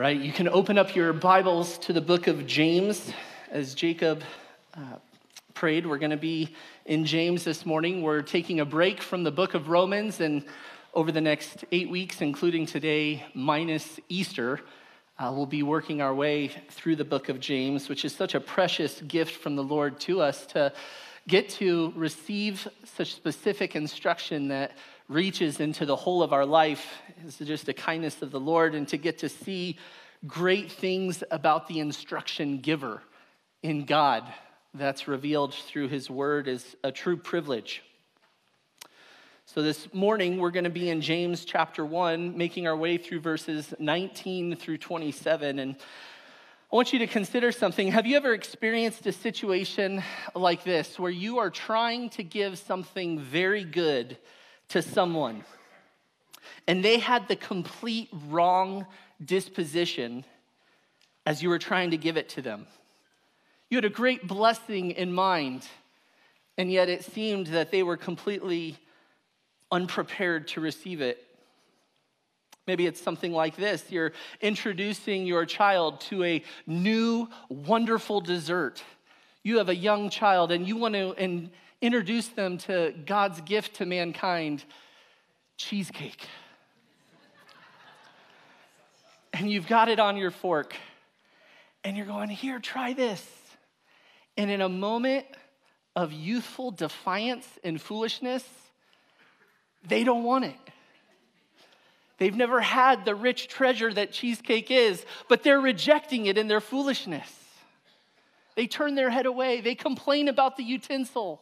right? You can open up your Bibles to the book of James as Jacob uh, prayed. We're going to be in James this morning. We're taking a break from the book of Romans, and over the next eight weeks, including today, minus Easter, uh, we'll be working our way through the book of James, which is such a precious gift from the Lord to us to get to receive such specific instruction that reaches into the whole of our life is just a kindness of the Lord and to get to see great things about the instruction giver in God that's revealed through his word is a true privilege. So, this morning we're going to be in James chapter 1, making our way through verses 19 through 27. And I want you to consider something. Have you ever experienced a situation like this where you are trying to give something very good to someone and they had the complete wrong disposition as you were trying to give it to them? You had a great blessing in mind, and yet it seemed that they were completely unprepared to receive it. Maybe it's something like this you're introducing your child to a new, wonderful dessert. You have a young child and you want to in, introduce them to God's gift to mankind cheesecake. and you've got it on your fork, and you're going, Here, try this. And in a moment of youthful defiance and foolishness, they don't want it. They've never had the rich treasure that cheesecake is, but they're rejecting it in their foolishness. They turn their head away, they complain about the utensil.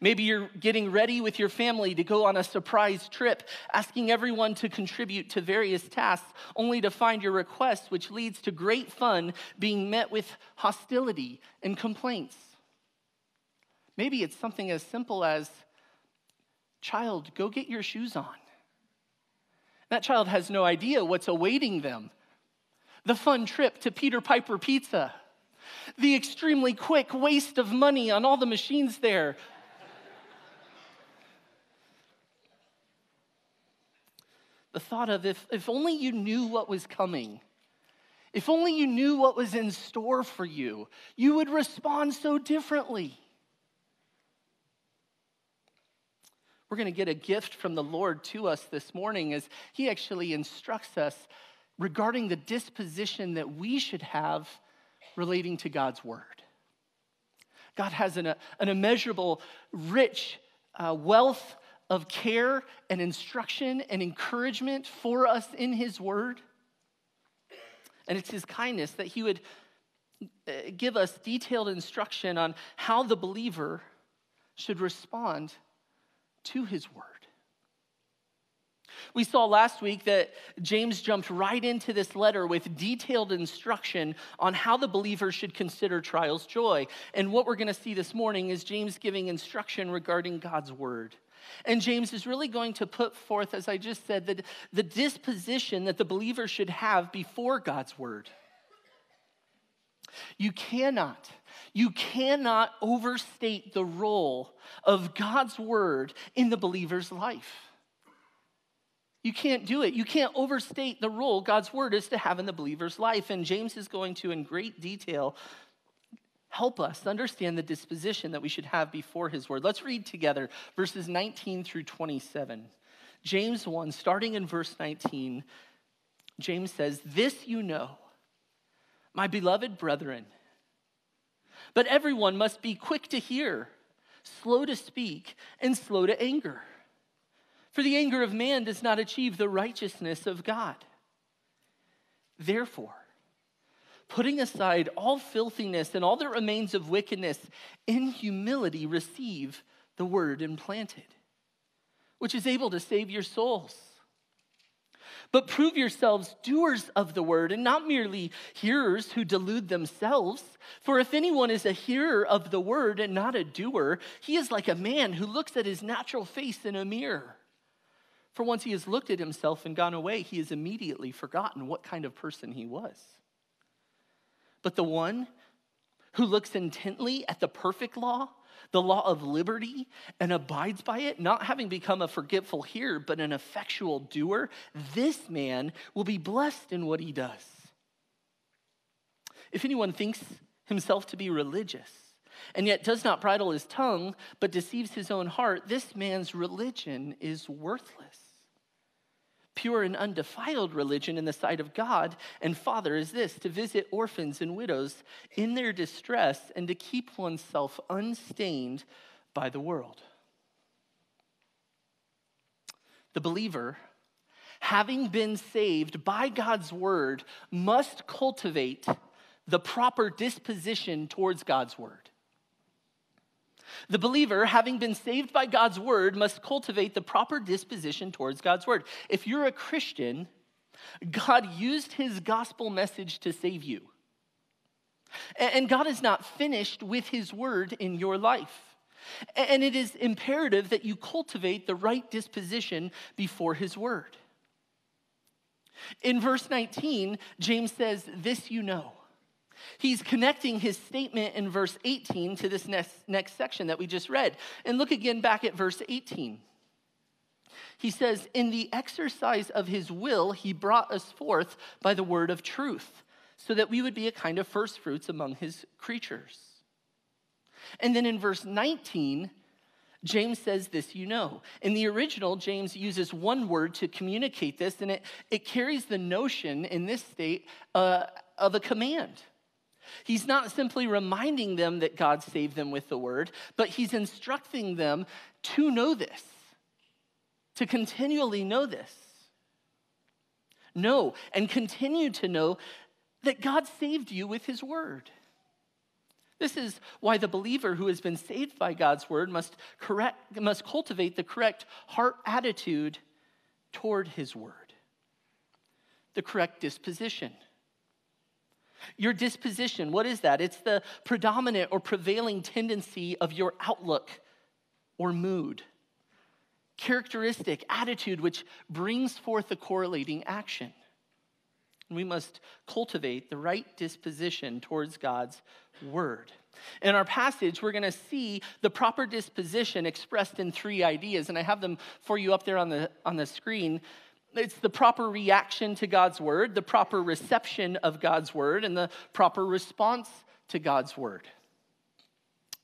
Maybe you're getting ready with your family to go on a surprise trip, asking everyone to contribute to various tasks, only to find your request, which leads to great fun, being met with hostility and complaints. Maybe it's something as simple as, Child, go get your shoes on. That child has no idea what's awaiting them. The fun trip to Peter Piper Pizza, the extremely quick waste of money on all the machines there, the thought of if, if only you knew what was coming, if only you knew what was in store for you, you would respond so differently. We're going to get a gift from the Lord to us this morning as He actually instructs us regarding the disposition that we should have relating to God's Word. God has an, an immeasurable, rich uh, wealth of care and instruction and encouragement for us in His Word. And it's His kindness that He would uh, give us detailed instruction on how the believer should respond to His Word. We saw last week that James jumped right into this letter with detailed instruction on how the believer should consider trials joy. And what we're going to see this morning is James giving instruction regarding God's word. And James is really going to put forth, as I just said, the, the disposition that the believer should have before God's word. You cannot, you cannot overstate the role of God's word in the believer's life. You can't do it. You can't overstate the role God's word is to have in the believer's life. And James is going to, in great detail, help us understand the disposition that we should have before his word. Let's read together verses 19 through 27. James 1, starting in verse 19, James says, This you know, my beloved brethren, but everyone must be quick to hear, slow to speak, and slow to anger. For the anger of man does not achieve the righteousness of God. Therefore, putting aside all filthiness and all that remains of wickedness, in humility receive the word implanted, which is able to save your souls. But prove yourselves doers of the word and not merely hearers who delude themselves. For if anyone is a hearer of the word and not a doer, he is like a man who looks at his natural face in a mirror. For once he has looked at himself and gone away, he has immediately forgotten what kind of person he was. But the one who looks intently at the perfect law, the law of liberty, and abides by it, not having become a forgetful hearer, but an effectual doer, this man will be blessed in what he does. If anyone thinks himself to be religious, and yet does not bridle his tongue, but deceives his own heart, this man's religion is worthless. Pure and undefiled religion in the sight of God and Father is this to visit orphans and widows in their distress and to keep oneself unstained by the world. The believer, having been saved by God's word, must cultivate the proper disposition towards God's word. The believer, having been saved by God's word, must cultivate the proper disposition towards God's word. If you're a Christian, God used his gospel message to save you. And God is not finished with his word in your life. And it is imperative that you cultivate the right disposition before his word. In verse 19, James says, This you know He's connecting his statement in verse 18 to this next, next section that we just read. And look again back at verse 18. He says, In the exercise of his will, he brought us forth by the word of truth, so that we would be a kind of first fruits among his creatures. And then in verse 19, James says this, you know. In the original, James uses one word to communicate this, and it, it carries the notion in this state uh, of a command. He's not simply reminding them that God saved them with the word, but he's instructing them to know this, to continually know this. Know and continue to know that God saved you with his word. This is why the believer who has been saved by God's word must, correct, must cultivate the correct heart attitude toward his word, the correct disposition. Your disposition, what is that? It's the predominant or prevailing tendency of your outlook or mood, characteristic, attitude, which brings forth the correlating action. We must cultivate the right disposition towards God's word. In our passage, we're going to see the proper disposition expressed in three ideas, and I have them for you up there on the, on the screen. It's the proper reaction to God's word, the proper reception of God's word, and the proper response to God's word.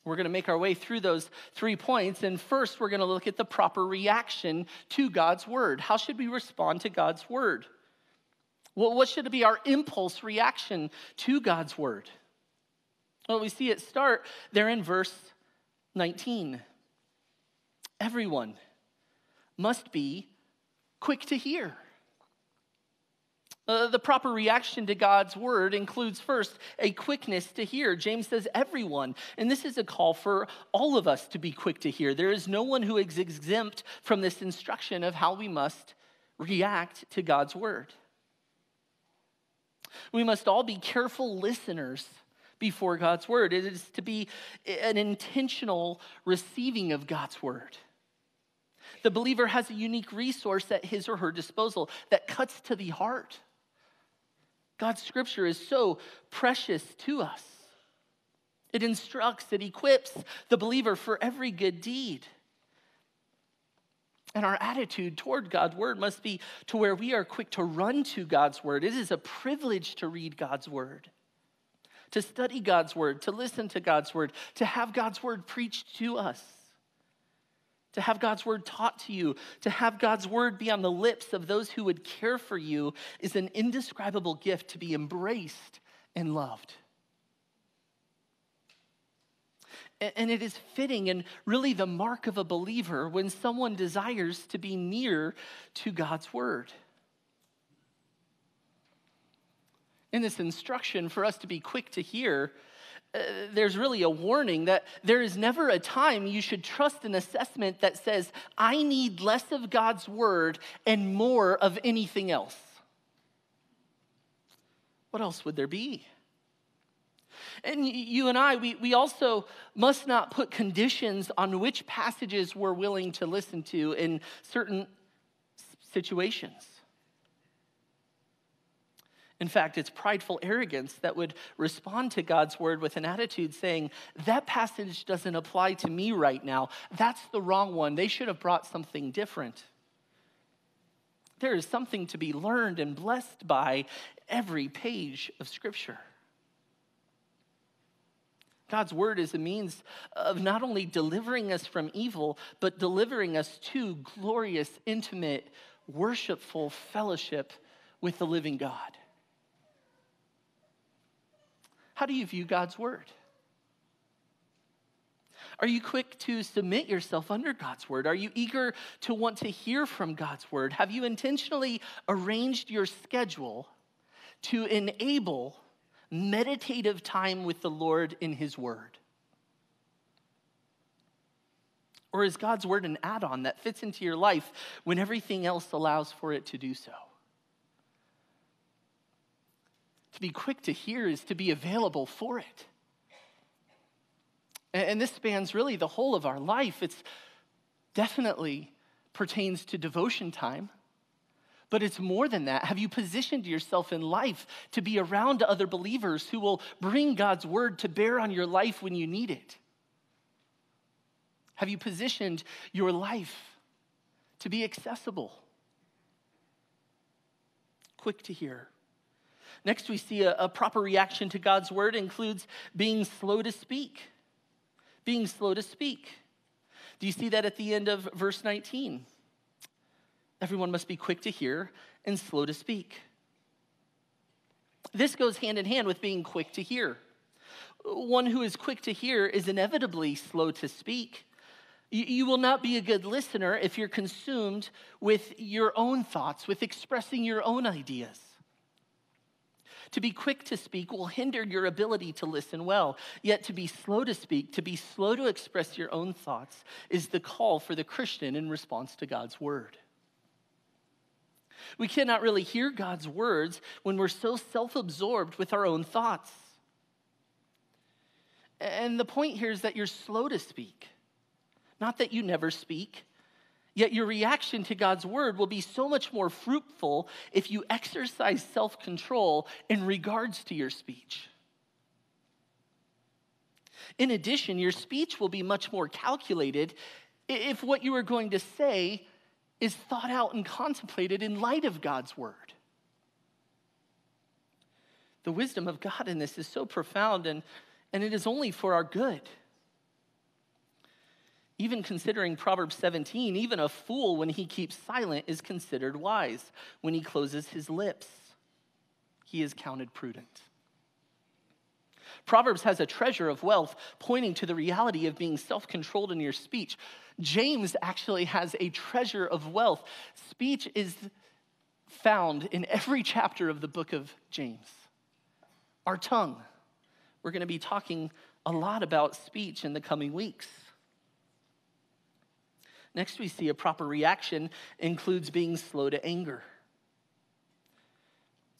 We're going to make our way through those three points. And first, we're going to look at the proper reaction to God's word. How should we respond to God's word? Well, what should be our impulse reaction to God's word? Well, we see it start there in verse 19. Everyone must be quick to hear. Uh, the proper reaction to God's word includes first a quickness to hear. James says, everyone. And this is a call for all of us to be quick to hear. There is no one who is exempt from this instruction of how we must react to God's word. We must all be careful listeners before God's word. It is to be an intentional receiving of God's word. The believer has a unique resource at his or her disposal that cuts to the heart. God's scripture is so precious to us. It instructs, it equips the believer for every good deed. And our attitude toward God's word must be to where we are quick to run to God's word. It is a privilege to read God's word, to study God's word, to listen to God's word, to have God's word preached to us to have God's word taught to you, to have God's word be on the lips of those who would care for you is an indescribable gift to be embraced and loved. And it is fitting and really the mark of a believer when someone desires to be near to God's word. In this instruction for us to be quick to hear, uh, there's really a warning that there is never a time you should trust an assessment that says, I need less of God's word and more of anything else. What else would there be? And you and I, we, we also must not put conditions on which passages we're willing to listen to in certain situations. In fact, it's prideful arrogance that would respond to God's word with an attitude saying, That passage doesn't apply to me right now. That's the wrong one. They should have brought something different. There is something to be learned and blessed by every page of Scripture. God's word is a means of not only delivering us from evil, but delivering us to glorious, intimate, worshipful fellowship with the living God. How do you view God's word? Are you quick to submit yourself under God's word? Are you eager to want to hear from God's word? Have you intentionally arranged your schedule to enable meditative time with the Lord in his word? Or is God's word an add on that fits into your life when everything else allows for it to do so? To be quick to hear is to be available for it. And this spans really the whole of our life. It's definitely pertains to devotion time. But it's more than that. Have you positioned yourself in life to be around other believers who will bring God's word to bear on your life when you need it? Have you positioned your life to be accessible? Quick to hear, Next, we see a, a proper reaction to God's word includes being slow to speak. Being slow to speak. Do you see that at the end of verse 19? Everyone must be quick to hear and slow to speak. This goes hand in hand with being quick to hear. One who is quick to hear is inevitably slow to speak. You will not be a good listener if you're consumed with your own thoughts, with expressing your own ideas. To be quick to speak will hinder your ability to listen well. Yet to be slow to speak, to be slow to express your own thoughts, is the call for the Christian in response to God's word. We cannot really hear God's words when we're so self absorbed with our own thoughts. And the point here is that you're slow to speak, not that you never speak. Yet your reaction to God's word will be so much more fruitful if you exercise self control in regards to your speech. In addition, your speech will be much more calculated if what you are going to say is thought out and contemplated in light of God's word. The wisdom of God in this is so profound, and, and it is only for our good. Even considering Proverbs 17, even a fool, when he keeps silent, is considered wise. When he closes his lips, he is counted prudent. Proverbs has a treasure of wealth pointing to the reality of being self controlled in your speech. James actually has a treasure of wealth. Speech is found in every chapter of the book of James. Our tongue. We're going to be talking a lot about speech in the coming weeks. Next, we see a proper reaction includes being slow to anger.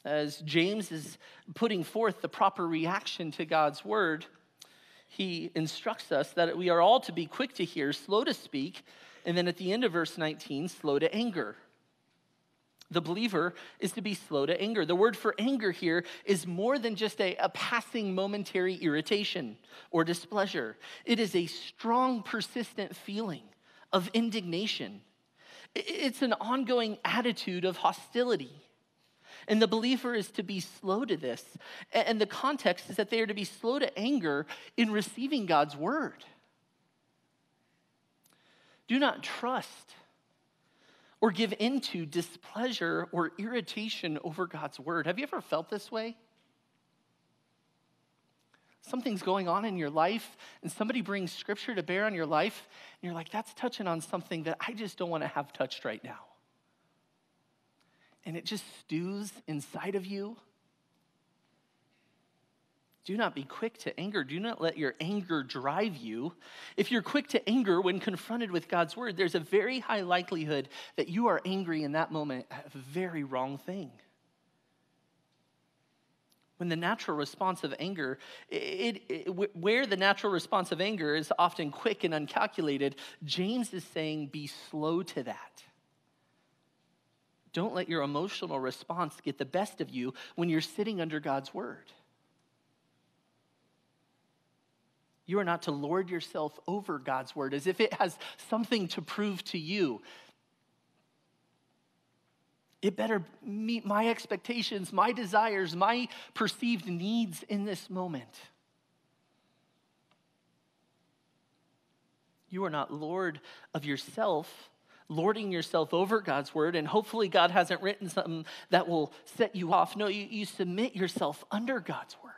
As James is putting forth the proper reaction to God's word, he instructs us that we are all to be quick to hear, slow to speak, and then at the end of verse 19, slow to anger. The believer is to be slow to anger. The word for anger here is more than just a, a, passing momentary irritation or displeasure, it is a strong, persistent feeling of indignation. It's an ongoing attitude of hostility. And the believer is to be slow to this. And the context is that they are to be slow to anger in receiving God's word. Do not trust or give into displeasure or irritation over God's word. Have you ever felt this way? Something's going on in your life and somebody brings scripture to bear on your life, and you're like, that's touching on something that I just don't want to have touched right now. And it just stews inside of you. Do not be quick to anger. Do not let your anger drive you. If you're quick to anger when confronted with God's word, there's a very high likelihood that you are angry in that moment at a very wrong thing. When the natural response of anger, it, it, where the natural response of anger is often quick and uncalculated, James is saying, be slow to that. Don't let your emotional response get the best of you when you're sitting under God's word. You are not to lord yourself over God's word as if it has something to prove to you. It better meet my expectations, my desires, my perceived needs in this moment. You are not Lord of yourself, lording yourself over God's word, and hopefully God hasn't written something that will set you off. No, you, you submit yourself under God's word.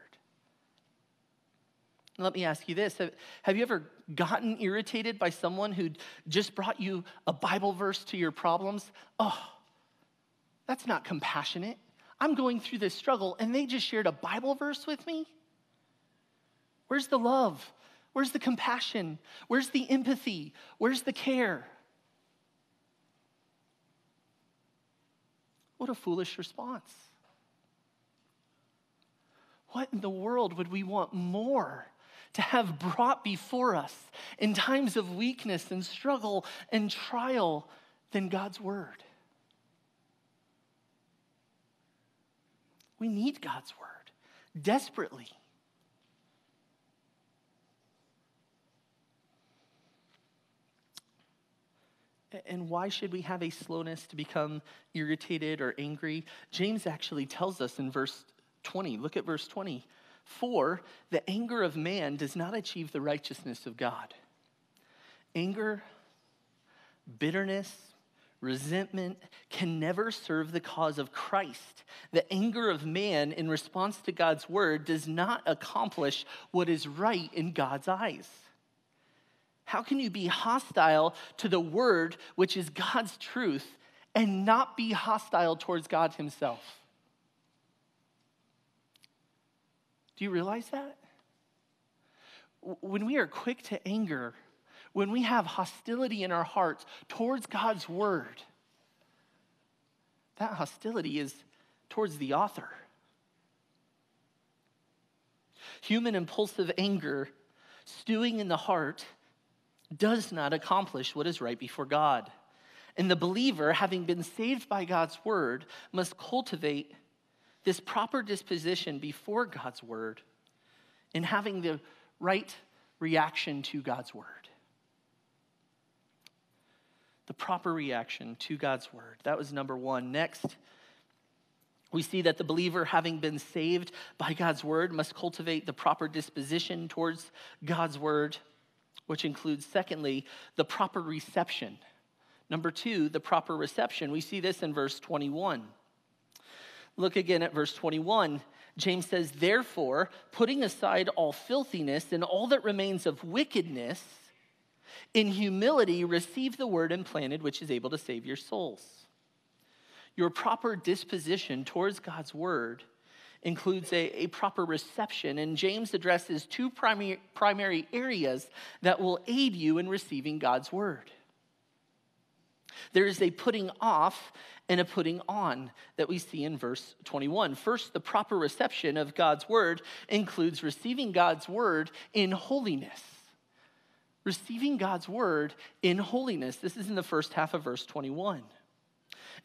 Let me ask you this Have you ever gotten irritated by someone who just brought you a Bible verse to your problems? Oh, that's not compassionate. I'm going through this struggle and they just shared a Bible verse with me? Where's the love? Where's the compassion? Where's the empathy? Where's the care? What a foolish response. What in the world would we want more to have brought before us in times of weakness and struggle and trial than God's word. We need God's word desperately. And why should we have a slowness to become irritated or angry? James actually tells us in verse 20. Look at verse 20. For the anger of man does not achieve the righteousness of God. Anger, bitterness, resentment can never serve the cause of Christ. The anger of man in response to God's word does not accomplish what is right in God's eyes. How can you be hostile to the word, which is God's truth, and not be hostile towards God Himself? Do you realize that? When we are quick to anger, when we have hostility in our hearts towards God's word, that hostility is towards the author. Human impulsive anger, stewing in the heart, does not accomplish what is right before God. And the believer, having been saved by God's word, must cultivate this proper disposition before God's word and having the right reaction to God's word. The proper reaction to God's word. That was number one. Next, we see that the believer, having been saved by God's word, must cultivate the proper disposition towards God's word, which includes, secondly, the proper reception. Number two, the proper reception. We see this in verse 21. Look again at verse 21. James says, Therefore, putting aside all filthiness and all that remains of wickedness, in humility receive the word implanted, which is able to save your souls. Your proper disposition towards God's word includes a, a proper reception, and James addresses two primary, primary areas that will aid you in receiving God's word. There is a putting off and a putting on that we see in verse 21. First, the proper reception of God's word includes receiving God's word in holiness. Receiving God's word in holiness. This is in the first half of verse 21.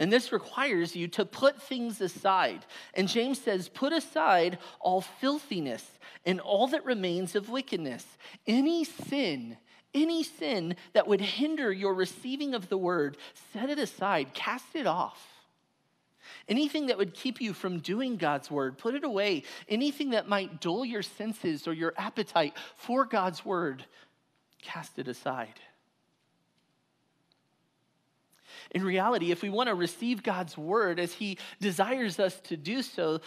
And this requires you to put things aside. And James says, put aside all filthiness and all that remains of wickedness, any sin any sin that would hinder your receiving of the word, set it aside, cast it off. Anything that would keep you from doing God's word, put it away. Anything that might dull your senses or your appetite for God's word, cast it aside. In reality, if we want to receive God's word as He desires us to do so,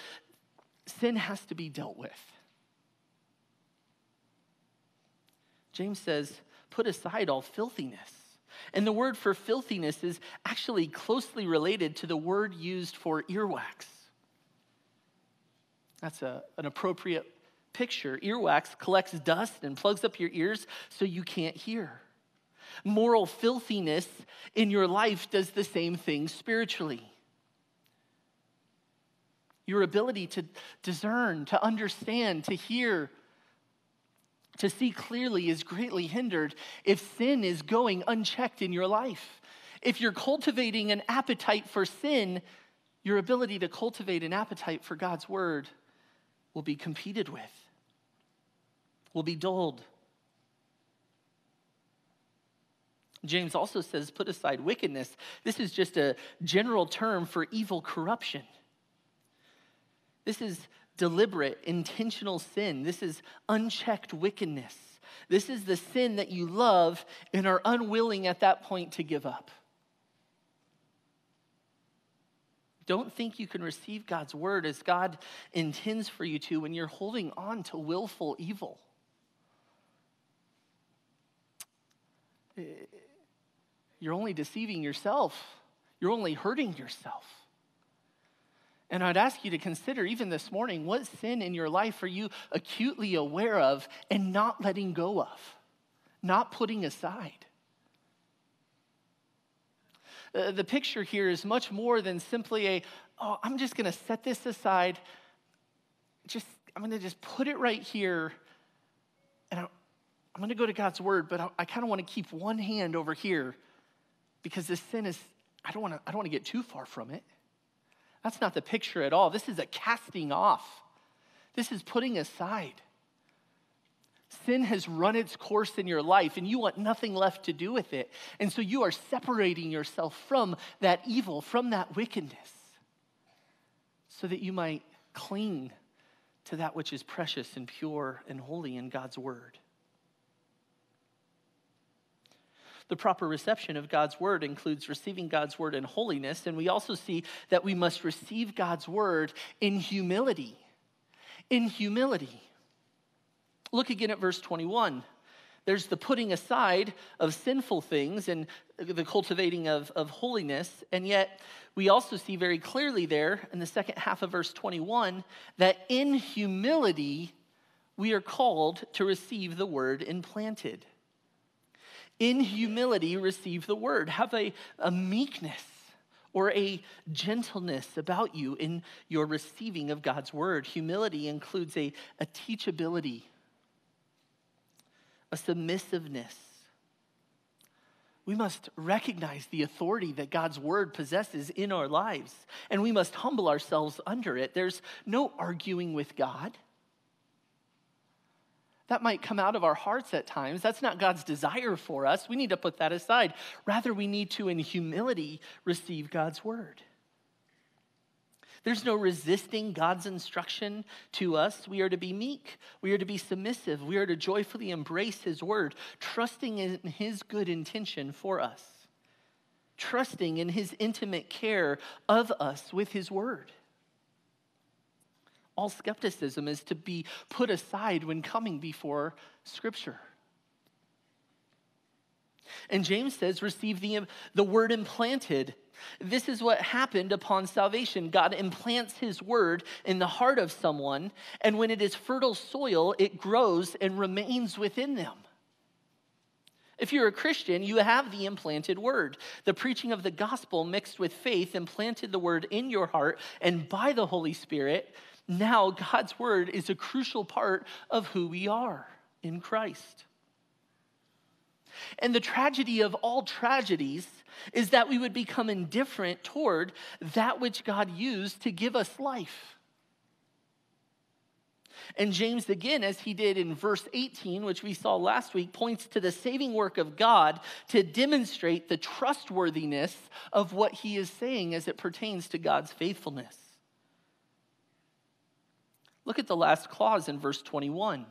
sin has to be dealt with. James says, put aside all filthiness. And the word for filthiness is actually closely related to the word used for earwax. That's a, an appropriate picture. Earwax collects dust and plugs up your ears so you can't hear. Moral filthiness in your life does the same thing spiritually. Your ability to discern, to understand, to hear, to see clearly is greatly hindered if sin is going unchecked in your life. if you're cultivating an appetite for sin, your ability to cultivate an appetite for God's word will be competed with, will be dulled. James also says, put aside wickedness. This is just a general term for evil corruption. This is deliberate, intentional sin. This is unchecked wickedness. This is the sin that you love and are unwilling at that point to give up. Don't think you can receive God's word as God intends for you to when you're holding on to willful evil. You're only deceiving yourself, you're only hurting yourself. And I'd ask you to consider, even this morning, what sin in your life are you acutely aware of and not letting go of, not putting aside? Uh, the picture here is much more than simply a, oh, I'm just going to set this aside. Just, I'm going to just put it right here. And I, I'm going to go to God's word, but I, I kind of want to keep one hand over here because this sin is, I don't want to, I don't want to get too far from it. That's not the picture at all. This is a casting off. This is putting aside. Sin has run its course in your life and you want nothing left to do with it. And so you are separating yourself from that evil, from that wickedness, so that you might cling to that which is precious and pure and holy in God's word. The proper reception of God's word includes receiving God's word in holiness, and we also see that we must receive God's word in humility. In humility. Look again at verse 21. There's the putting aside of sinful things and the cultivating of, of holiness. And yet, we also see very clearly there in the second half of verse 21 that in humility, we are called to receive the word implanted in humility receive the word. Have a, a meekness or a gentleness about you in your receiving of God's word. Humility includes a, a teachability, a submissiveness. We must recognize the authority that God's word possesses in our lives, and we must humble ourselves under it. There's no arguing with God. That might come out of our hearts at times. That's not God's desire for us. We need to put that aside. Rather, we need to, in humility, receive God's word. There's no resisting God's instruction to us. We are to be meek. We are to be submissive. We are to joyfully embrace His word, trusting in His good intention for us, trusting in His intimate care of us with His word. All skepticism is to be put aside when coming before Scripture. And James says, receive the, the word implanted. This is what happened upon salvation. God implants his word in the heart of someone, and when it is fertile soil, it grows and remains within them. If you're a Christian, you have the implanted word. The preaching of the gospel mixed with faith implanted the word in your heart, and by the Holy Spirit, now God's word is a crucial part of who we are in Christ. And the tragedy of all tragedies is that we would become indifferent toward that which God used to give us life. And James, again, as he did in verse 18, which we saw last week, points to the saving work of God to demonstrate the trustworthiness of what he is saying as it pertains to God's faithfulness. Look at the last clause in verse 21.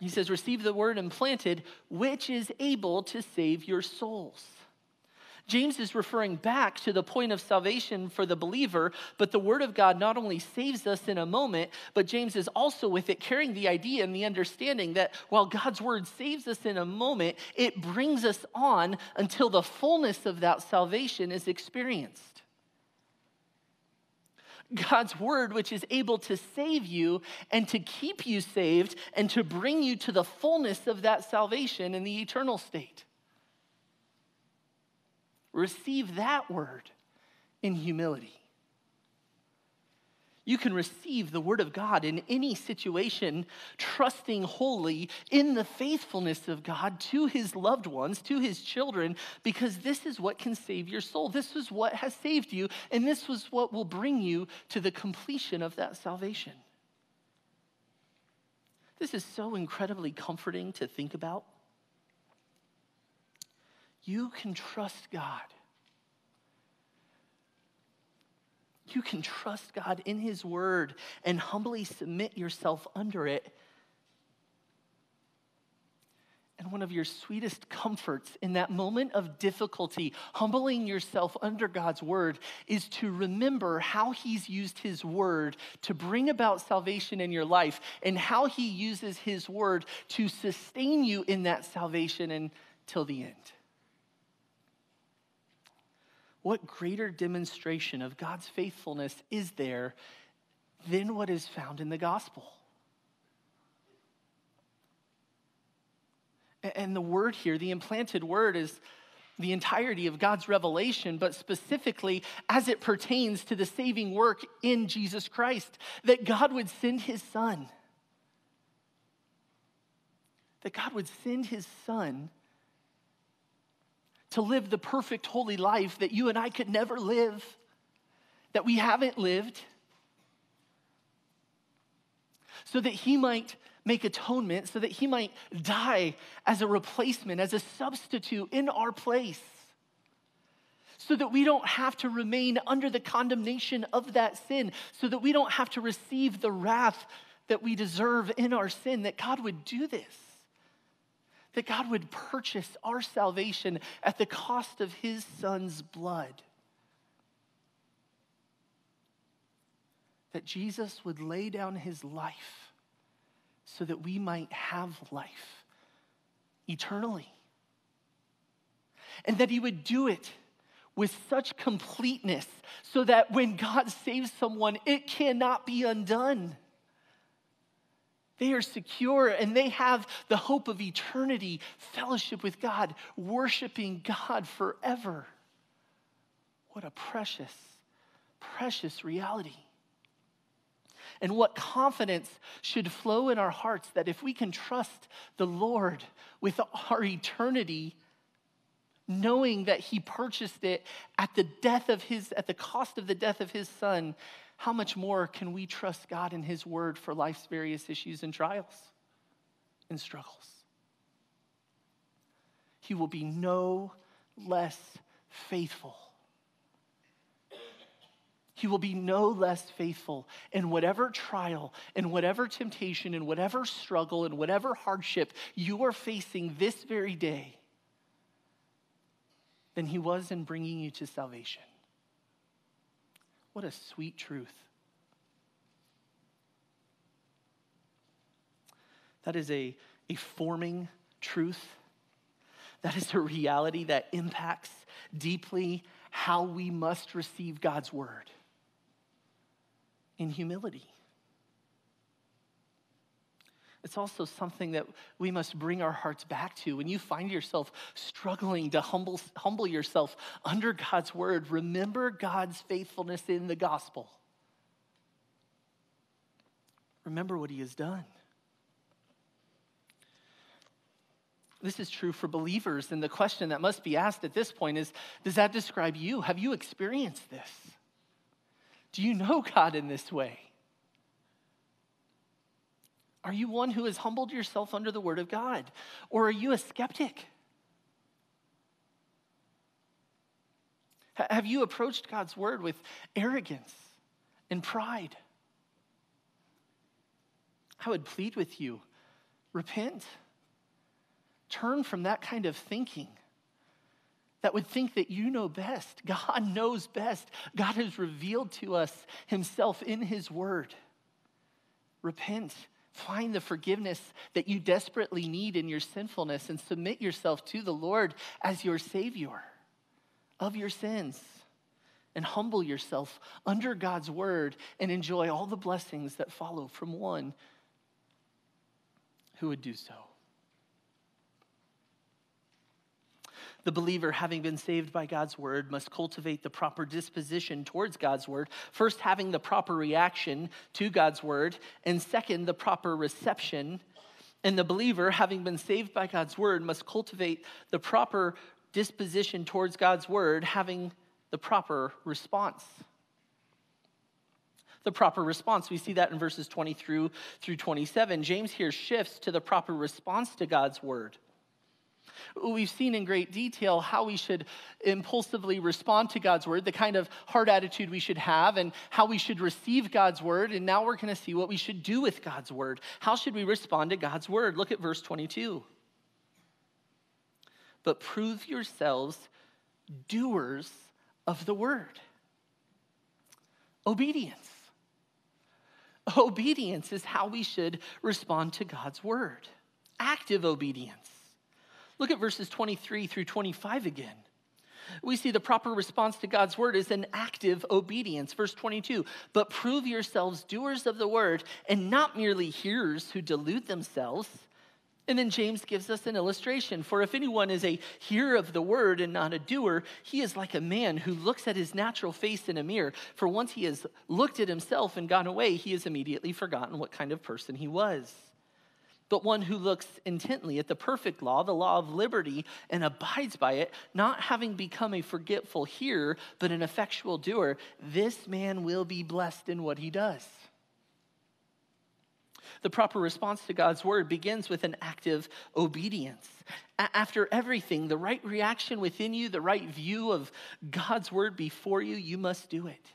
He says, Receive the word implanted, which is able to save your souls. James is referring back to the point of salvation for the believer, but the Word of God not only saves us in a moment, but James is also with it carrying the idea and the understanding that while God's Word saves us in a moment, it brings us on until the fullness of that salvation is experienced. God's word, which is able to save you and to keep you saved and to bring you to the fullness of that salvation in the eternal state. Receive that word in humility. You can receive the word of God in any situation, trusting wholly in the faithfulness of God to his loved ones, to his children, because this is what can save your soul. This is what has saved you, and this was what will bring you to the completion of that salvation. This is so incredibly comforting to think about. You can trust God You can trust God in His word and humbly submit yourself under it. And one of your sweetest comforts in that moment of difficulty, humbling yourself under God's word, is to remember how He's used His word to bring about salvation in your life and how He uses His word to sustain you in that salvation until the end. What greater demonstration of God's faithfulness is there than what is found in the gospel? And the word here, the implanted word, is the entirety of God's revelation, but specifically as it pertains to the saving work in Jesus Christ, that God would send his son. That God would send his son to live the perfect, holy life that you and I could never live, that we haven't lived, so that He might make atonement, so that He might die as a replacement, as a substitute in our place. So that we don't have to remain under the condemnation of that sin, so that we don't have to receive the wrath that we deserve in our sin, that God would do this that God would purchase our salvation at the cost of his son's blood. That Jesus would lay down his life so that we might have life eternally. And that he would do it with such completeness so that when God saves someone, it cannot be undone. They are secure and they have the hope of eternity, fellowship with God, worshiping God forever. What a precious, precious reality. And what confidence should flow in our hearts that if we can trust the Lord with our eternity, knowing that He purchased it at the death of His, at the cost of the death of His Son, how much more can we trust God and His word for life's various issues and trials and struggles? He will be no less faithful. He will be no less faithful in whatever trial, in whatever temptation, in whatever struggle, in whatever hardship you are facing this very day than he was in bringing you to salvation. What a sweet truth. That is a, a forming truth. That is a reality that impacts deeply how we must receive God's word in humility. It's also something that we must bring our hearts back to. When you find yourself struggling to humble, humble yourself under God's word, remember God's faithfulness in the gospel. Remember what he has done. This is true for believers. And the question that must be asked at this point is Does that describe you? Have you experienced this? Do you know God in this way? Are you one who has humbled yourself under the word of God? Or are you a skeptic? Have you approached God's word with arrogance and pride? I would plead with you repent. Turn from that kind of thinking that would think that you know best. God knows best. God has revealed to us himself in his word. Repent Find the forgiveness that you desperately need in your sinfulness and submit yourself to the Lord as your Savior of your sins. And humble yourself under God's word and enjoy all the blessings that follow from one who would do so. The believer, having been saved by God's word, must cultivate the proper disposition towards God's word. First, having the proper reaction to God's word, and second, the proper reception. And the believer, having been saved by God's word, must cultivate the proper disposition towards God's word, having the proper response the proper response. We see that in verses 20 through, through 27. James here shifts to the proper response to God's word. We've seen in great detail how we should impulsively respond to God's word, the kind of heart attitude we should have, and how we should receive God's word. And now we're going to see what we should do with God's word. How should we respond to God's word? Look at verse 22. But prove yourselves doers of the word. Obedience. Obedience is how we should respond to God's word. Active obedience. Look at verses 23 through 25 again. We see the proper response to God's word is an active obedience. Verse 22 But prove yourselves doers of the word and not merely hearers who delude themselves. And then James gives us an illustration. For if anyone is a hearer of the word and not a doer, he is like a man who looks at his natural face in a mirror. For once he has looked at himself and gone away, he has immediately forgotten what kind of person he was. But one who looks intently at the perfect law, the law of liberty, and abides by it, not having become a forgetful hearer, but an effectual doer, this man will be blessed in what he does. The proper response to God's word begins with an active obedience. A- after everything, the right reaction within you, the right view of God's word before you, you must do it.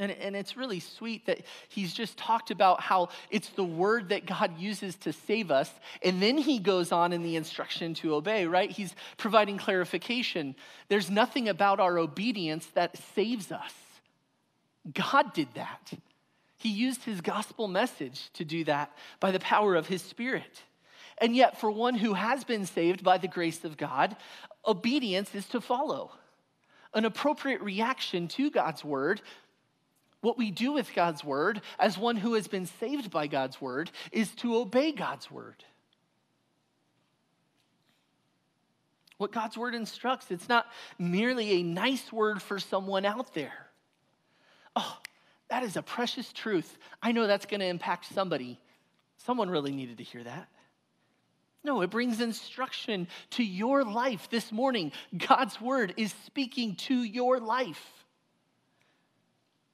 And, and it's really sweet that he's just talked about how it's the word that God uses to save us. And then he goes on in the instruction to obey, right? He's providing clarification. There's nothing about our obedience that saves us. God did that. He used his gospel message to do that by the power of his spirit. And yet, for one who has been saved by the grace of God, obedience is to follow. An appropriate reaction to God's word, what we do with God's word as one who has been saved by God's word, is to obey God's word. What God's word instructs, it's not merely a nice word for someone out there. Oh, that is a precious truth. I know that's going to impact somebody. Someone really needed to hear that. No, it brings instruction to your life this morning. God's word is speaking to your life.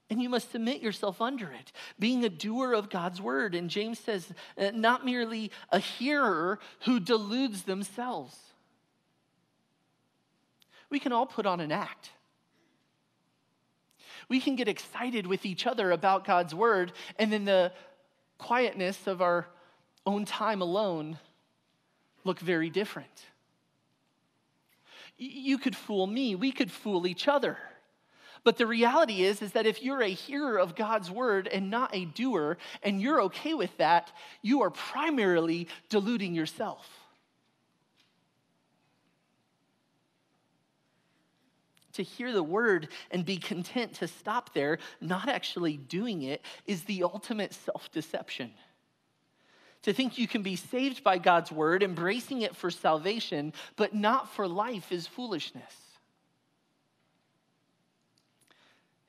And you must submit yourself under it, being a doer of God's word. And James says, uh, not merely a hearer who deludes themselves. We can all put on an act. We can get excited with each other about God's word, and then the quietness of our own time alone look very different. You could fool me, we could fool each other. But the reality is is that if you're a hearer of God's word and not a doer and you're okay with that, you are primarily deluding yourself. to hear the word and be content to stop there, not actually doing it, is the ultimate self deception. To think you can be saved by God's word, embracing it for salvation, but not for life, is foolishness.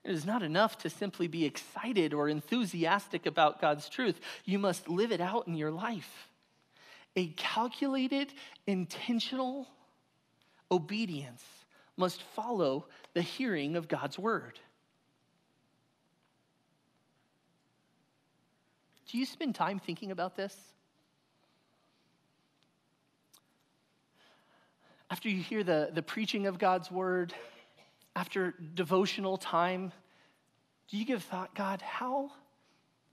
It is not enough to simply be excited or enthusiastic about God's truth. You must live it out in your life. A calculated, intentional obedience must follow the hearing of God's word. Do you spend time thinking about this? After you hear the, the preaching of God's word, after devotional time, do you give thought, God, how,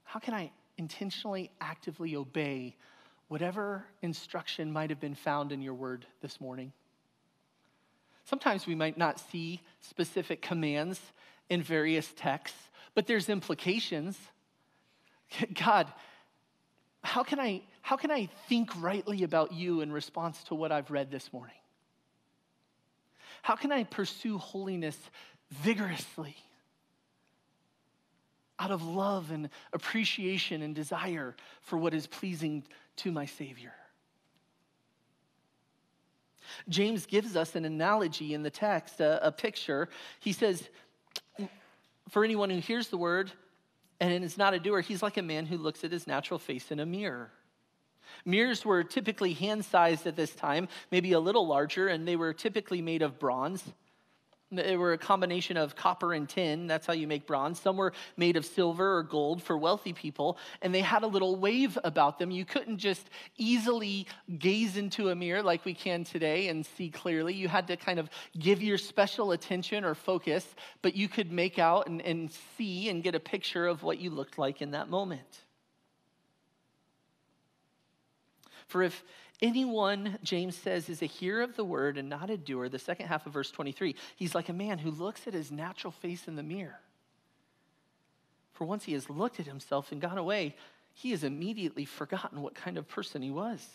how can I intentionally, actively obey whatever instruction might have been found in your word this morning? Sometimes we might not see specific commands in various texts, but there's implications. God, how can I how can I think rightly about you in response to what I've read this morning? How can I pursue holiness vigorously out of love and appreciation and desire for what is pleasing to my Savior? James gives us an analogy in the text, a, a picture. He says, For anyone who hears the word and is not a doer, he's like a man who looks at his natural face in a mirror. Mirrors were typically hand sized at this time, maybe a little larger, and they were typically made of bronze. They were a combination of copper and tin. That's how you make bronze. Some were made of silver or gold for wealthy people, and they had a little wave about them. You couldn't just easily gaze into a mirror like we can today and see clearly. You had to kind of give your special attention or focus, but you could make out and, and see and get a picture of what you looked like in that moment. For if anyone, James says, is a hearer of the word and not a doer, the second half of verse 23, he's like a man who looks at his natural face in the mirror. For once he has looked at himself and gone away, he has immediately forgotten what kind of person he was.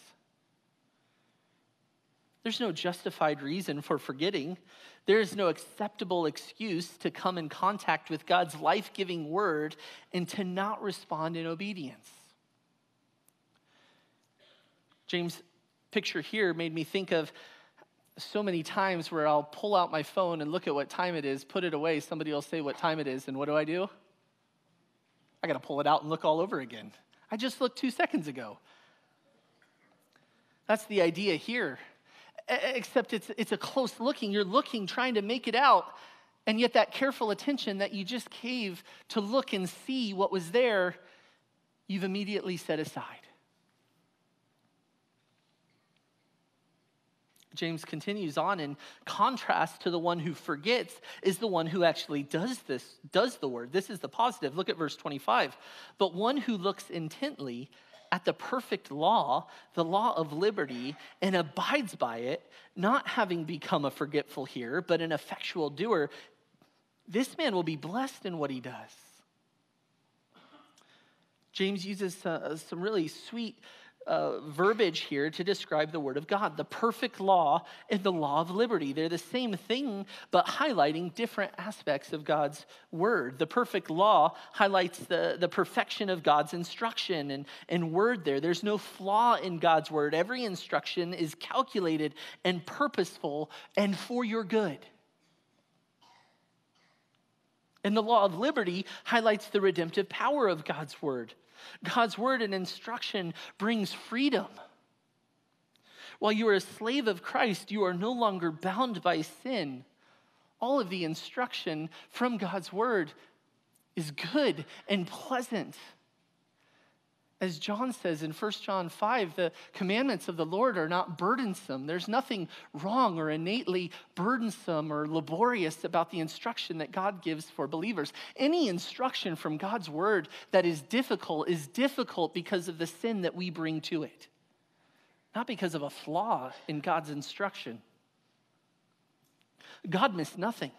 There's no justified reason for forgetting. There is no acceptable excuse to come in contact with God's life giving word and to not respond in obedience. James' picture here made me think of so many times where I'll pull out my phone and look at what time it is, put it away, somebody will say what time it is, and what do I do? I got to pull it out and look all over again. I just looked two seconds ago. That's the idea here. Except it's, it's a close looking. You're looking, trying to make it out, and yet that careful attention that you just gave to look and see what was there, you've immediately set aside. James continues on in contrast to the one who forgets is the one who actually does this, does the word. This is the positive. Look at verse 25. But one who looks intently at the perfect law, the law of liberty, and abides by it, not having become a forgetful hearer, but an effectual doer, this man will be blessed in what he does. James uses uh, some really sweet uh, verbiage here to describe the Word of God. The perfect law and the law of liberty. They're the same thing, but highlighting different aspects of God's Word. The perfect law highlights the, the perfection of God's instruction and, and Word there. There's no flaw in God's Word. Every instruction is calculated and purposeful and for your good. And the law of liberty highlights the redemptive power of God's Word. God's word and instruction brings freedom. While you are a slave of Christ, you are no longer bound by sin. All of the instruction from God's word is good and pleasant. As John says in 1 John 5, the commandments of the Lord are not burdensome. There's nothing wrong or innately burdensome or laborious about the instruction that God gives for believers. Any instruction from God's word that is difficult is difficult because of the sin that we bring to it, not because of a flaw in God's instruction. God missed nothing.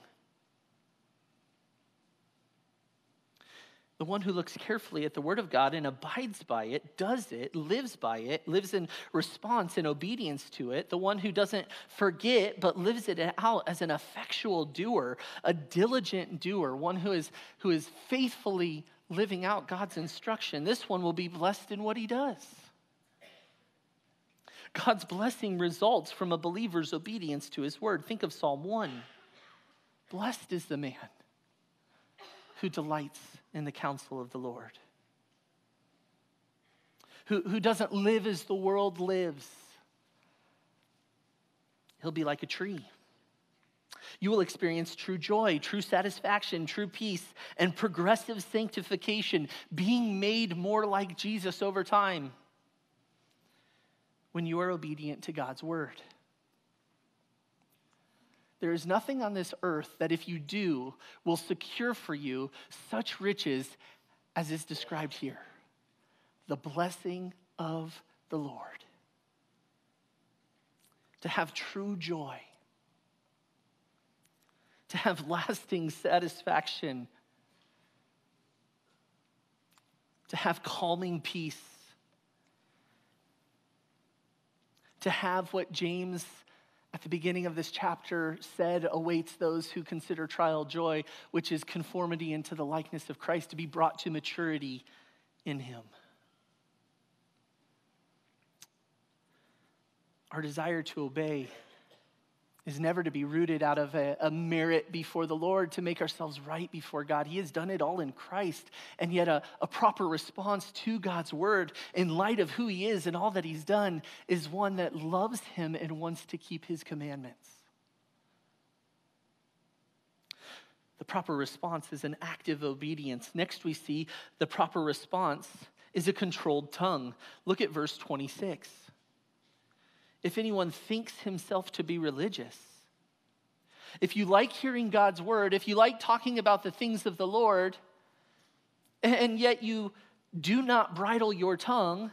The one who looks carefully at the word of God and abides by it, does it, lives by it, lives in response and obedience to it. The one who doesn't forget but lives it out as an effectual doer, a diligent doer, one who is, who is faithfully living out God's instruction. This one will be blessed in what he does. God's blessing results from a believer's obedience to his word. Think of Psalm 1. Blessed is the man who delights in the counsel of the Lord, who, who doesn't live as the world lives. He'll be like a tree. You will experience true joy, true satisfaction, true peace, and progressive sanctification, being made more like Jesus over time when you are obedient to God's word. There is nothing on this earth that, if you do, will secure for you such riches as is described here. The blessing of the Lord. To have true joy, to have lasting satisfaction, to have calming peace, to have what James at the beginning of this chapter said awaits those who consider trial joy, which is conformity into the likeness of Christ, to be brought to maturity in Him. Our desire to obey is never to be rooted out of a, a, merit before the Lord to make ourselves right before God. He has done it all in Christ. And yet, a, a proper response to God's word in light of who He is and all that He's done is one that loves Him and wants to keep His commandments. The proper response is an active obedience. Next, we see the proper response is a controlled tongue. Look at verse 26 if anyone thinks himself to be religious. If you like hearing God's word, if you like talking about the things of the Lord, and yet you do not bridle your tongue,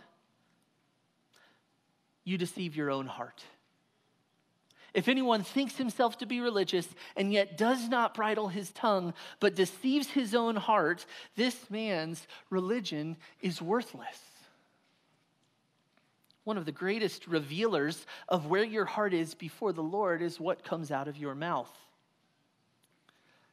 you deceive your own heart. If anyone thinks himself to be religious and yet does not bridle his tongue, but deceives his own heart, this man's religion is worthless one of the greatest revealers of where your heart is before the Lord is what comes out of your mouth.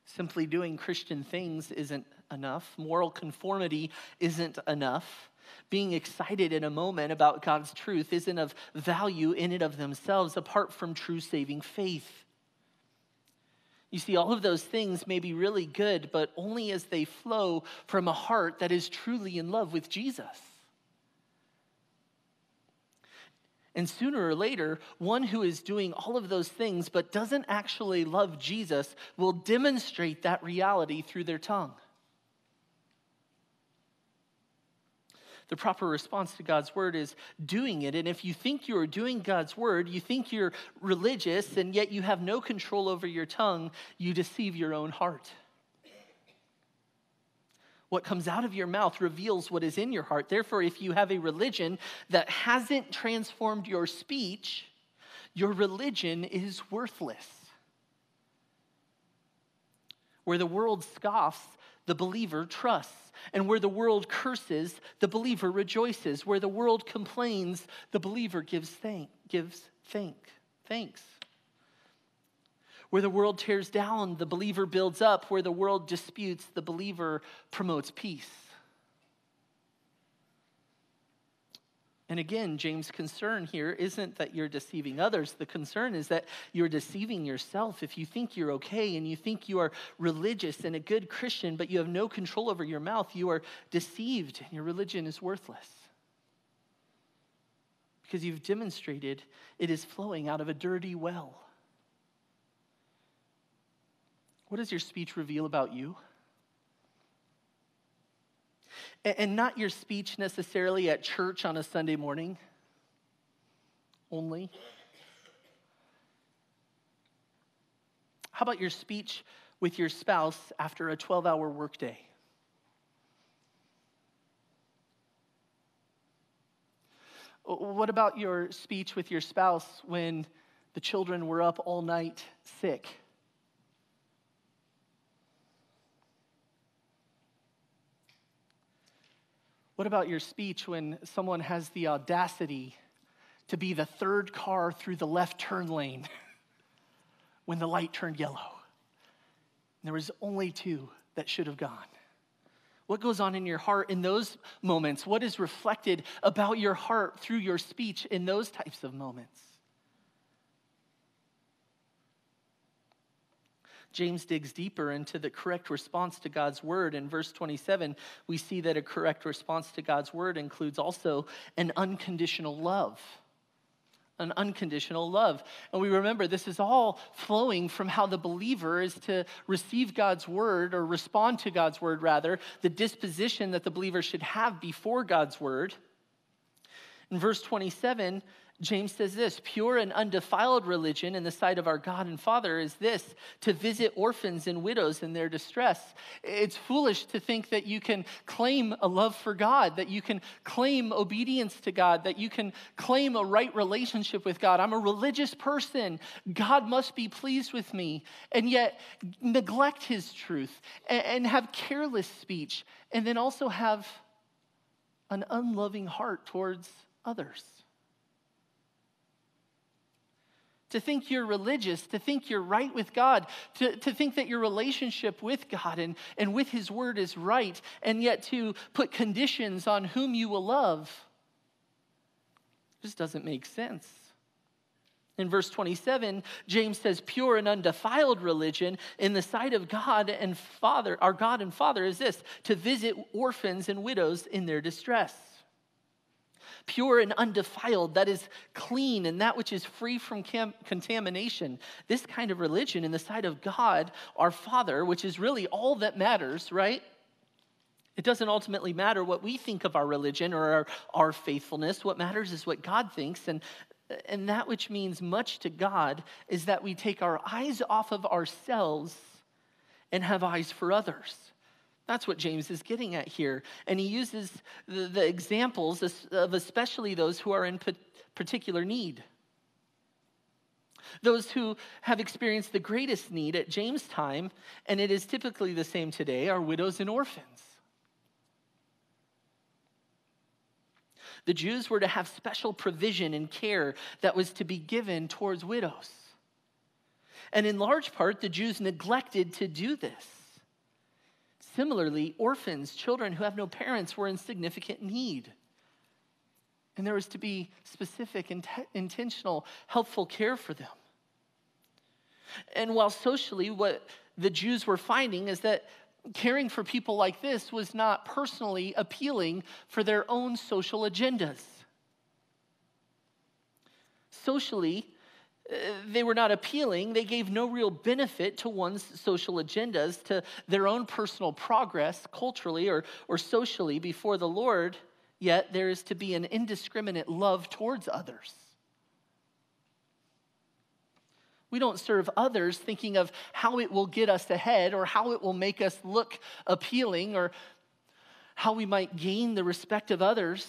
Simply doing Christian things isn't enough. Moral conformity isn't enough. Being excited in a moment about God's truth isn't of value in and of themselves apart from true saving faith. You see, all of those things may be really good, but only as they flow from a heart that is truly in love with Jesus. And sooner or later, one who is doing all of those things but doesn't actually love Jesus will demonstrate that reality through their tongue. The proper response to God's word is doing it. And if you think you are doing God's word, you think you're religious, and yet you have no control over your tongue, you deceive your own heart. What comes out of your mouth reveals what is in your heart. Therefore, if you have a religion that hasn't transformed your speech, your religion is worthless. Where the world scoffs, the believer trusts. And where the world curses, the believer rejoices. Where the world complains, the believer gives thank, gives thank, thanks. Where the world tears down, the believer builds up. Where the world disputes, the believer promotes peace. And again, James' concern here isn't that you're deceiving others. The concern is that you're deceiving yourself. If you think you're okay and you think you are religious and a good Christian, but you have no control over your mouth, you are deceived and your religion is worthless. Because you've demonstrated it is flowing out of a dirty well. What does your speech reveal about you? And not your speech necessarily at church on a Sunday morning only. How about your speech with your spouse after a 12 hour workday? What about your speech with your spouse when the children were up all night sick? What about your speech when someone has the audacity to be the third car through the left turn lane when the light turned yellow? There was only two that should have gone. What goes on in your heart in those moments? What is reflected about your heart through your speech in those types of moments? James digs deeper into the correct response to God's word. In verse 27, we see that a correct response to God's word includes also an unconditional love. An unconditional love. And we remember this is all flowing from how the believer is to receive God's word or respond to God's word, rather, the disposition that the believer should have before God's word. In verse 27, James says this pure and undefiled religion in the sight of our God and Father is this to visit orphans and widows in their distress. It's foolish to think that you can claim a love for God, that you can claim obedience to God, that you can claim a right relationship with God. I'm a religious person. God must be pleased with me, and yet neglect his truth and have careless speech, and then also have an unloving heart towards others to think you're religious, to think you're right with God, to, to think that your relationship with God and, and with His Word is right, and yet to put conditions on whom you will love just doesn't make sense. In verse 27, James says, pure and undefiled religion in the sight of God and Father, our God and Father, is this to visit orphans and widows in their distress. Pure and undefiled, that is clean and that which is free from cam- contamination. This kind of religion in the sight of God, our Father, which is really all that matters, right? It doesn't ultimately matter what we think of our religion or our, our faithfulness. What matters is what God thinks. And and that which means much to God is that we take our eyes off of ourselves and have eyes for others. That's what James is getting at here. And he uses the, the examples of especially those who are in particular need. Those who have experienced the greatest need at James' time, and it is typically the same today, are widows and orphans. The Jews were to have special provision and care that was to be given towards widows. And in large part, the Jews neglected to do this. Similarly, orphans, children who have no parents, were in significant need. And there was to be specific, int- intentional, helpful care for them. And while socially, what the Jews were finding is that caring for people like this was not personally appealing for their own social agendas. Socially, Uh, they were not appealing. They gave no real benefit to one's social agendas, to their own personal progress, culturally or, or socially, before the Lord. Yet there is to be an indiscriminate love towards others. We don't serve others thinking of how it will get us ahead or how it will make us look appealing or how we might gain the respect of others.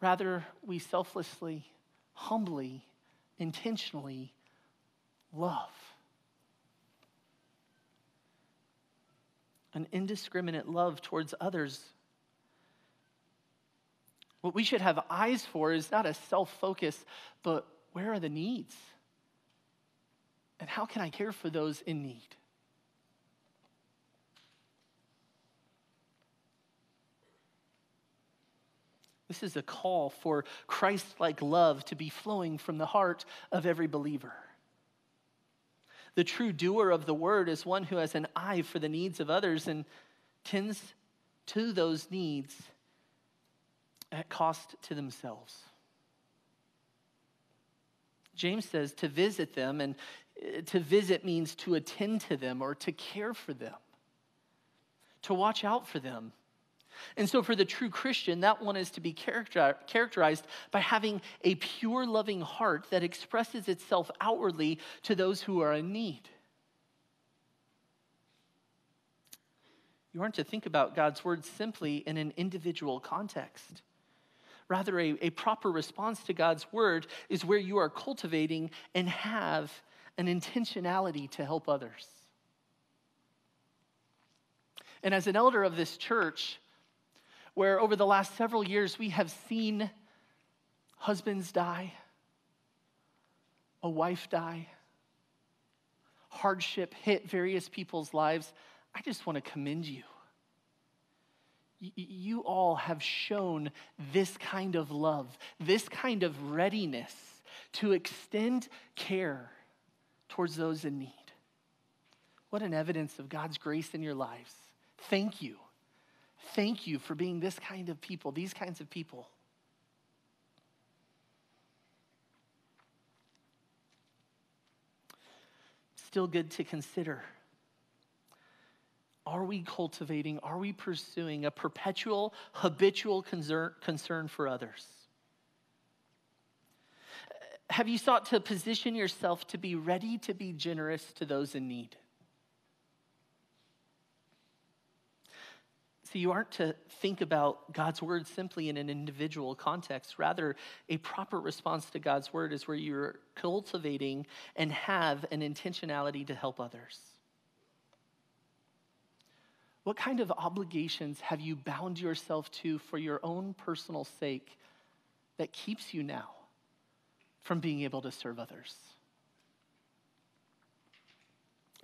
Rather, we selflessly, humbly, intentionally love. An indiscriminate love towards others. What we should have eyes for is not a self focus, but where are the needs? And how can I care for those in need? This is a call for Christ like love to be flowing from the heart of every believer. The true doer of the word is one who has an eye for the needs of others and tends to those needs at cost to themselves. James says to visit them, and eh, to visit means to attend to them or to care for them, to watch out for them. And so, for the true Christian, that one is to be characterized by having a pure, loving heart that expresses itself outwardly to those who are in need. You aren't to think about God's word simply in an individual context. Rather, a, a proper response to God's word is where you are cultivating and have an intentionality to help others. And as an elder of this church, where over the last several years we have seen husbands die, a wife die, hardship hit various people's lives, I just want to commend you. You all have shown this kind of love, this kind of readiness to extend care towards those in need. What an evidence of God's grace in your lives. Thank you. Thank you for being this kind of people, these kinds of people. Still good to consider. Are we cultivating, are we pursuing a perpetual, habitual concern, concern for others? Have you sought to position yourself to be ready to be generous to those in need? See, you aren't to think about God's word simply in an individual context. Rather, a proper response to God's word is where you're cultivating and have an intentionality to help others. What kind of obligations have you bound yourself to for your own personal sake that keeps you now from being able to serve others.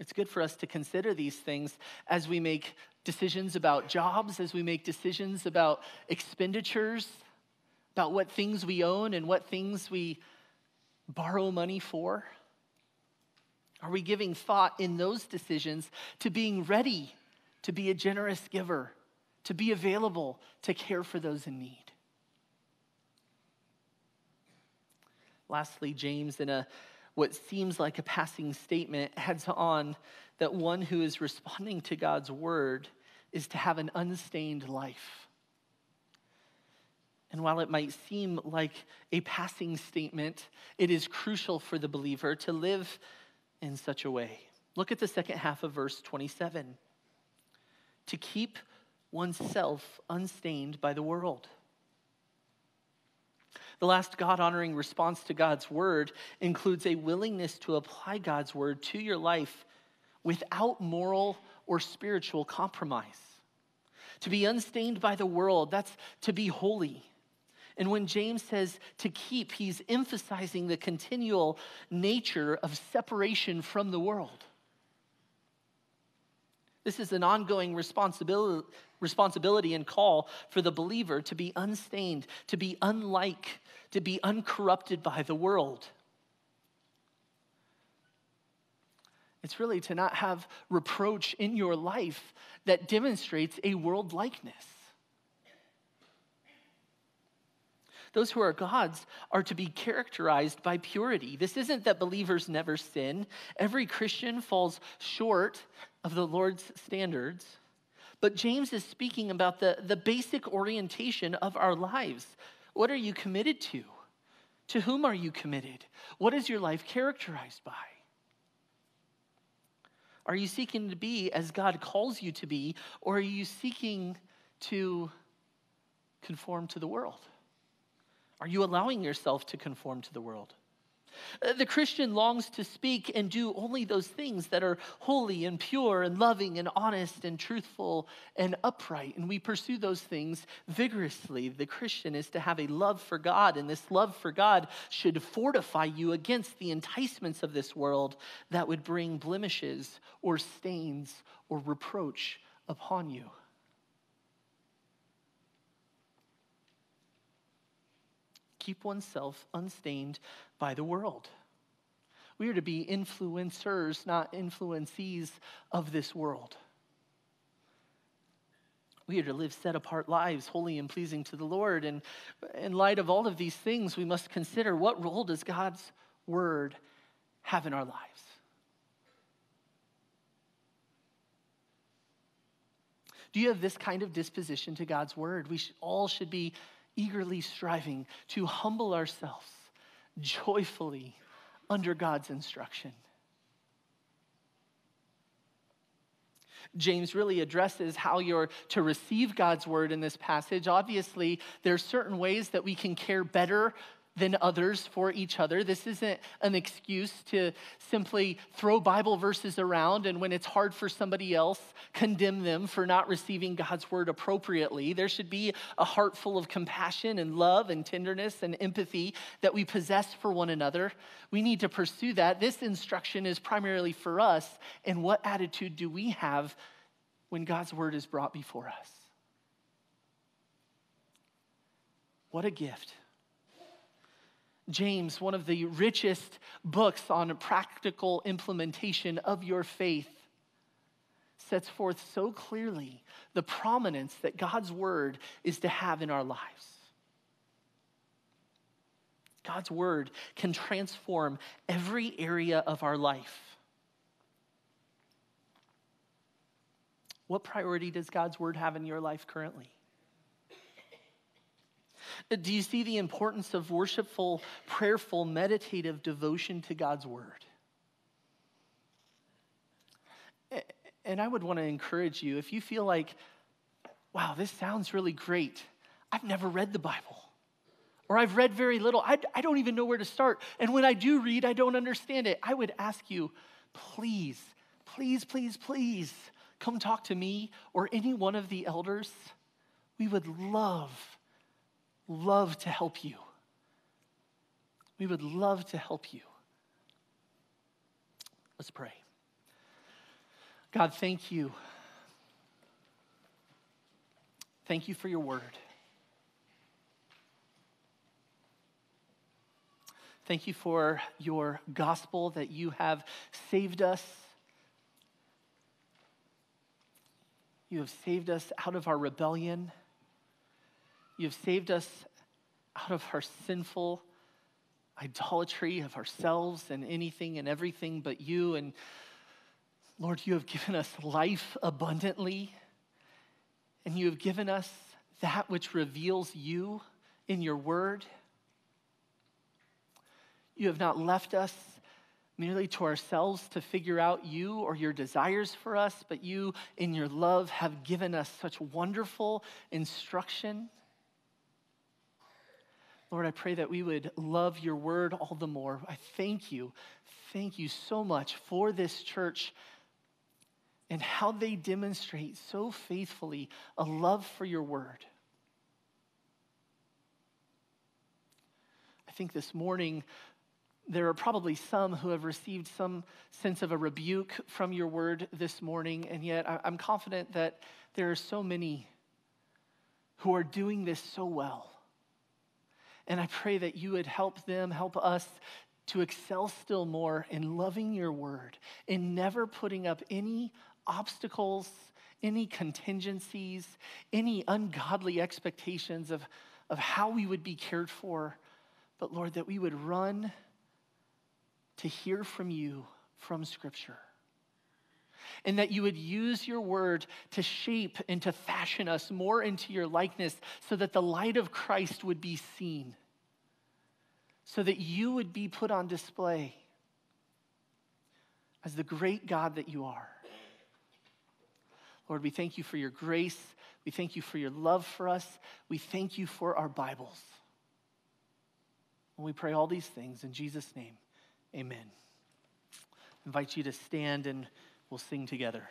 It's good for us to consider these things as we make decisions about jobs, as we make decisions about expenditures, about what things we own and what things we borrow money for? Are we giving thought in those decisions to being ready to be a generous giver, to be available to care for those in need? Lastly, James, in a what seems like a passing statement, adds on that one who is responding to God's word is to have an unstained life. And while it might seem like a passing statement, it is crucial for the believer to live in such a way. Look at the second half of verse 27 to keep oneself unstained by the world. The last God honoring response to God's word includes a willingness to apply God's word to your life without moral or spiritual compromise. To be unstained by the world, that's to be holy. And when James says to keep, he's emphasizing the continual nature of separation from the world. This is an ongoing responsibility, responsibility and call for the believer to be unstained, to be unlike, to be uncorrupted by the world. It's really to not have reproach in your life that demonstrates a world likeness. Those who are God's are to be characterized by purity. This isn't that believers never sin. Every Christian falls short of the Lord's standards. But James is speaking about the, the basic orientation of our lives. What are you committed to? To whom are you committed? What is your life characterized by? Are you seeking to be as God calls you to be, or are you seeking to conform to the world? Are you allowing yourself to conform to the world? Uh, the Christian longs to speak and do only those things that are holy and pure and loving and honest and truthful and upright. And we pursue those things vigorously. The Christian is to have a love for God, and this love for God should fortify you against the enticements of this world that would bring blemishes or stains or reproach upon you. Keep oneself unstained by the world. We are to be influencers, not influencees of this world. We are to live set apart lives, holy and pleasing to the Lord. And in light of all of these things, we must consider what role does God's word have in our lives? Do you have this kind of disposition to God's word? We should, all should be eagerly striving to humble ourselves joyfully under God's instruction. James really addresses how you're to receive God's word in this passage. Obviously, there are certain ways that we can care better than others for each other. This isn't an excuse to simply throw Bible verses around and when it's hard for somebody else, condemn them for not receiving God's word appropriately. There should be a heart full of compassion and love and tenderness and empathy that we possess for one another. We need to pursue that. This instruction is primarily for us. And what attitude do we have when God's word is brought before us? What a gift. James, one of the richest books on practical implementation of your faith, sets forth so clearly the prominence that God's word is to have in our lives. God's word can transform every area of our life. What priority does God's word have in your life currently? Do you see the importance of worshipful, prayerful, meditative devotion to God's word? And I would want to encourage you if you feel like, wow, this sounds really great. I've never read the Bible, or I've read very little. I, I don't even know where to start. And when I do read, I don't understand it. I would ask you, please, please, please, please come talk to me or any one of the elders. We would love love to help you. We would love to help you. Let's pray. God, thank you. Thank you for your word. Thank you for your gospel that you have saved us. You have saved us out of our rebellion. You have saved us out of our sinful idolatry of ourselves and anything and everything but you. And Lord, you have given us life abundantly, and you have given us that which reveals you in your word. You have not left us merely to ourselves to figure out you or your desires for us, but you, in your love, have given us such wonderful instruction. Lord, I pray that we would love your word all the more. I thank you, thank you so much for this church and how they demonstrate so faithfully a love for your word. I think this morning there are probably some who have received some sense of a rebuke from your word this morning, and yet I'm confident that there are so many who are doing this so well. And I pray that you would help them, help us to excel still more in loving your word, in never putting up any obstacles, any contingencies, any ungodly expectations of, of how we would be cared for, but Lord, that we would run to hear from you from Scripture. And that you would use your word to shape and to fashion us more into your likeness so that the light of Christ would be seen, so that you would be put on display as the great God that you are. Lord, we thank you for your grace. We thank you for your love for us. We thank you for our Bibles. And we pray all these things in Jesus' name. Amen. I invite you to stand and we'll sing together.